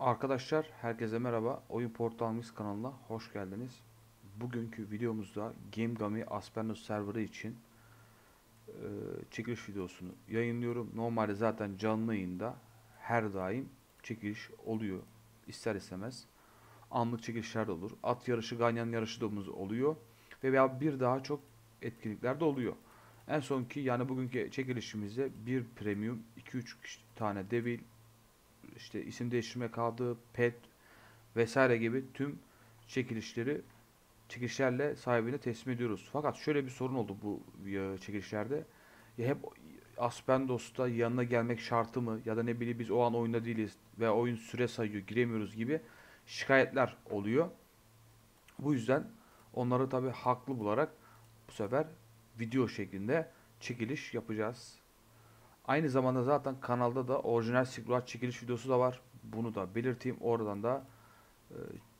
Arkadaşlar herkese merhaba. Oyun Portalımız kanalına hoş geldiniz. Bugünkü videomuzda Game Gummy Aspernos serverı için e, çekiliş videosunu yayınlıyorum. Normalde zaten canlı yayında her daim çekiliş oluyor. İster istemez. Anlık çekilişler de olur. At yarışı, ganyan yarışı da oluyor. Ve veya bir daha çok etkinlikler de oluyor. En sonki yani bugünkü çekilişimizde bir premium, 2-3 tane devil, işte isim değiştirme kağıdı, pet vesaire gibi tüm çekilişleri çekilişlerle sahibine teslim ediyoruz. Fakat şöyle bir sorun oldu bu çekilişlerde. Ya hep Aspendos'ta yanına gelmek şartı mı ya da ne bileyim biz o an oyunda değiliz ve oyun süre sayıyor giremiyoruz gibi şikayetler oluyor. Bu yüzden onları tabi haklı bularak bu sefer video şeklinde çekiliş yapacağız. Aynı zamanda zaten kanalda da orijinal Silk çekiliş videosu da var. Bunu da belirteyim. Oradan da e,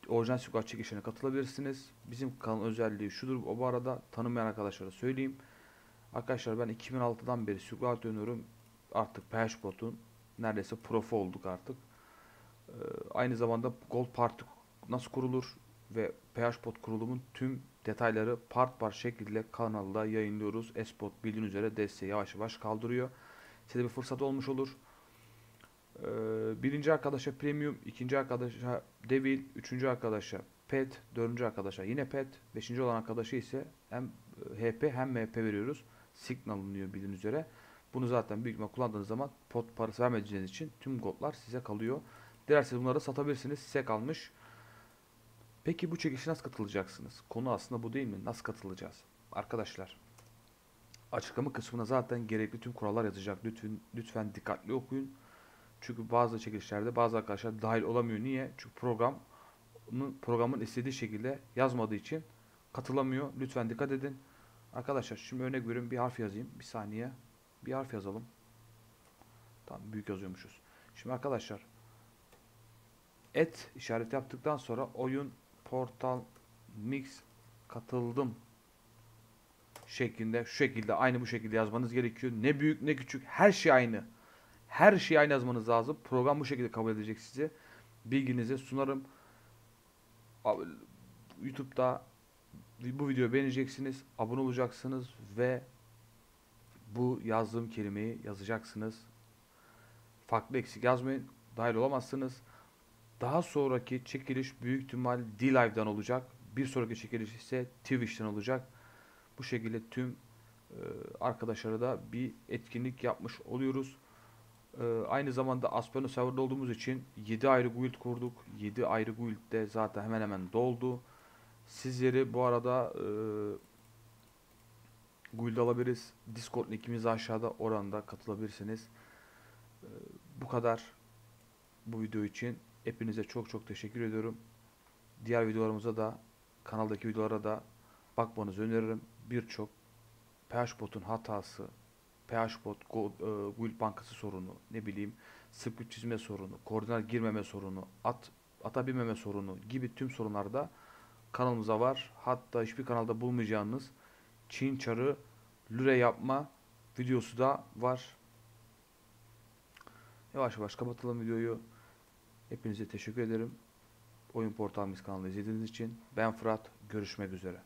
orijinal Silk çekilişine katılabilirsiniz. Bizim kanal özelliği şudur. O bu arada tanımayan arkadaşlara söyleyeyim. Arkadaşlar ben 2006'dan beri Silk dönüyorum. Artık PHBot'un neredeyse profi olduk artık. E, aynı zamanda Gold Party nasıl kurulur ve PHBot kurulumun tüm detayları part part şekilde kanalda yayınlıyoruz. Espot bildiğin üzere desteği yavaş yavaş kaldırıyor size bir fırsat olmuş olur. Ee, birinci arkadaşa premium, ikinci arkadaşa devil, üçüncü arkadaşa pet, dördüncü arkadaşa yine pet, beşinci olan arkadaşı ise hem e, HP hem MP veriyoruz. Signal alınıyor bildiğiniz üzere. Bunu zaten büyük ihtimal kullandığınız zaman pot parası vermediğiniz için tüm godlar size kalıyor. Dilerseniz bunları satabilirsiniz. Size kalmış. Peki bu çekişe nasıl katılacaksınız? Konu aslında bu değil mi? Nasıl katılacağız? Arkadaşlar Açıklama kısmına zaten gerekli tüm kurallar yazacak. Lütfen, lütfen dikkatli okuyun. Çünkü bazı çekilişlerde bazı arkadaşlar dahil olamıyor. Niye? Çünkü program programın istediği şekilde yazmadığı için katılamıyor. Lütfen dikkat edin. Arkadaşlar şimdi örnek veriyorum bir harf yazayım. Bir saniye. Bir harf yazalım. Tamam büyük yazıyormuşuz. Şimdi arkadaşlar et işareti yaptıktan sonra oyun portal mix katıldım şeklinde şu şekilde aynı bu şekilde yazmanız gerekiyor. Ne büyük ne küçük her şey aynı. Her şeyi aynı yazmanız lazım. Program bu şekilde kabul edecek sizi. Bilginize sunarım. YouTube'da bu videoyu beğeneceksiniz. Abone olacaksınız ve bu yazdığım kelimeyi yazacaksınız. Farklı eksik yazmayın. Dahil olamazsınız. Daha sonraki çekiliş büyük ihtimal D-Live'dan olacak. Bir sonraki çekiliş ise Twitch'ten olacak. Bu şekilde tüm e, arkadaşlara da bir etkinlik yapmış oluyoruz. E, aynı zamanda Aspeno serverda olduğumuz için 7 ayrı guild kurduk. 7 ayrı guild de zaten hemen hemen doldu. Sizleri bu arada e, guild alabiliriz. Discord linkimiz aşağıda oranda katılabilirsiniz. E, bu kadar bu video için. Hepinize çok çok teşekkür ediyorum. Diğer videolarımıza da kanaldaki videolara da bakmanızı öneririm birçok PHBot'un hatası, PHBot e, Guild Bankası sorunu, ne bileyim sıklık çizme sorunu, koordinat girmeme sorunu, at atabilmeme sorunu gibi tüm sorunlarda kanalımıza var. Hatta hiçbir kanalda bulmayacağınız Çin çarı lüre yapma videosu da var. Yavaş yavaş kapatalım videoyu. Hepinize teşekkür ederim. Oyun Portalımız kanalını izlediğiniz için. Ben Fırat. Görüşmek üzere.